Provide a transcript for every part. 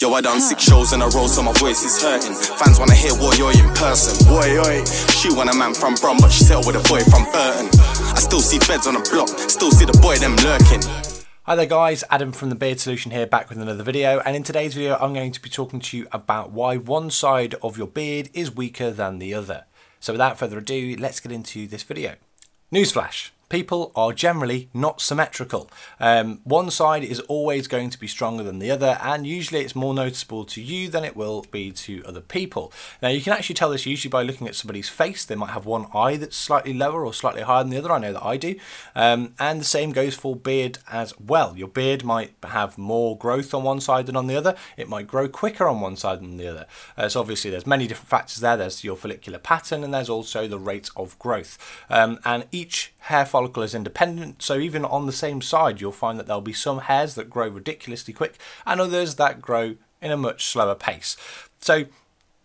Yo, I done six shows in a row, so my voice is hurting. Fans wanna hear what you're in person. Boy, oi. She want a man from Brum, but she settled with a boy from Burton. I still see feds on the block, still see the boy them lurking. Hi there guys, Adam from The Beard Solution here back with another video and in today's video I'm going to be talking to you about why one side of your beard is weaker than the other. So without further ado, let's get into this video. Newsflash, people are generally not symmetrical. Um, one side is always going to be stronger than the other and usually it's more noticeable to you than it will be to other people. Now you can actually tell this usually by looking at somebody's face. They might have one eye that's slightly lower or slightly higher than the other. I know that I do. Um, and the same goes for beard as well. Your beard might have more growth on one side than on the other. It might grow quicker on one side than the other. Uh, so obviously there's many different factors there. There's your follicular pattern and there's also the rate of growth. Um, and each hair follicle is independent, so even on the same side, you'll find that there'll be some hairs that grow ridiculously quick and others that grow in a much slower pace. So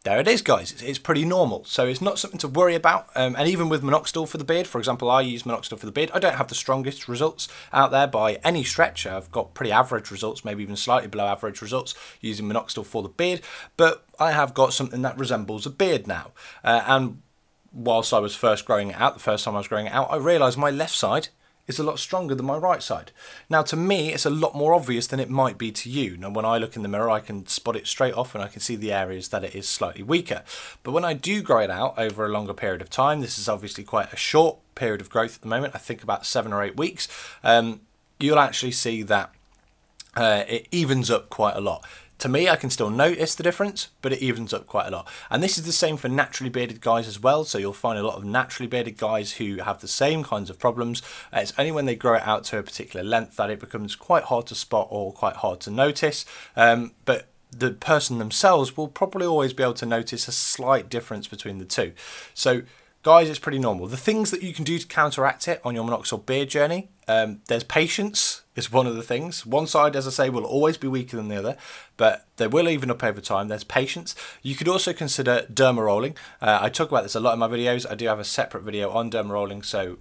there it is guys. It's, pretty normal. So it's not something to worry about. Um, and even with minoxidil for the beard for example I use minoxidil for the beard. I don't have the strongest results out there by any stretch. I've got pretty average results maybe even slightly below average results using minoxidil for the beard but I have got something that resembles a beard now. Uh, and whilst I was first growing it out, the first time I was growing it out, I realised my left side is a lot stronger than my right side. Now to me it's a lot more obvious than it might be to you. Now when I look in the mirror I can spot it straight off and I can see the areas that it is slightly weaker. But when I do grow it out over a longer period of time, this is obviously quite a short period of growth at the moment, I think about seven or eight weeks, um, you'll actually see that uh, it evens up quite a lot. To me, I can still notice the difference, but it evens up quite a lot. And this is the same for naturally bearded guys as well. So you'll find a lot of naturally bearded guys who have the same kinds of problems. It's only when they grow it out to a particular length that it becomes quite hard to spot or quite hard to notice. Um, but the person themselves will probably always be able to notice a slight difference between the two. So guys, it's pretty normal. The things that you can do to counteract it on your minoxidil beard journey, um, there's patience is one of the things. One side, as I say, will always be weaker than the other, but they will even up over time. There's patience. You could also consider derma rolling. Uh, I talk about this a lot in my videos. I do have a separate video on derma rolling, so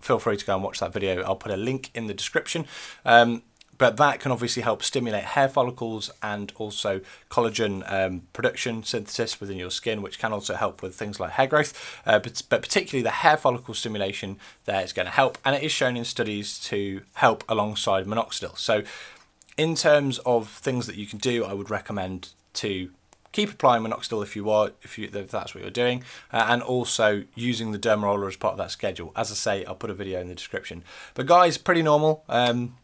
feel free to go and watch that video. I'll put a link in the description. Um, but that can obviously help stimulate hair follicles and also collagen um, production synthesis within your skin, which can also help with things like hair growth. Uh, but, but, particularly the hair follicle stimulation there is going to help, and it is shown in studies to help alongside minoxidil. So, in terms of things that you can do, I would recommend to keep applying minoxidil if you are if you if that's what you're doing uh, and also using the derma roller as part of that schedule as i say i'll put a video in the description but guys pretty normal um,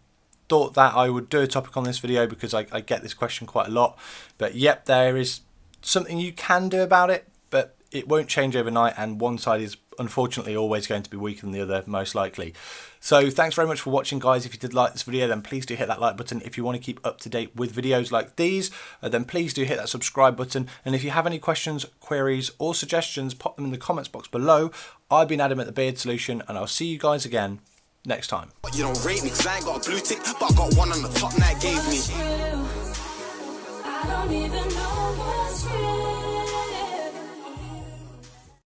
thought that I would do a topic on this video because I, I get this question quite a lot. But yep, there is something you can do about it, but it won't change overnight and one side is unfortunately always going to be weaker than the other most likely. So thanks very much for watching guys. If you did like this video then please do hit that like button. If you want to keep up to date with videos like these uh, then please do hit that subscribe button and if you have any questions, queries or suggestions pop them in the comments box below. I've been Adam at The Beard Solution and I'll see you guys again next time. You don't rate me cause I ain't got a blue tick, but I got one on the top that gave me.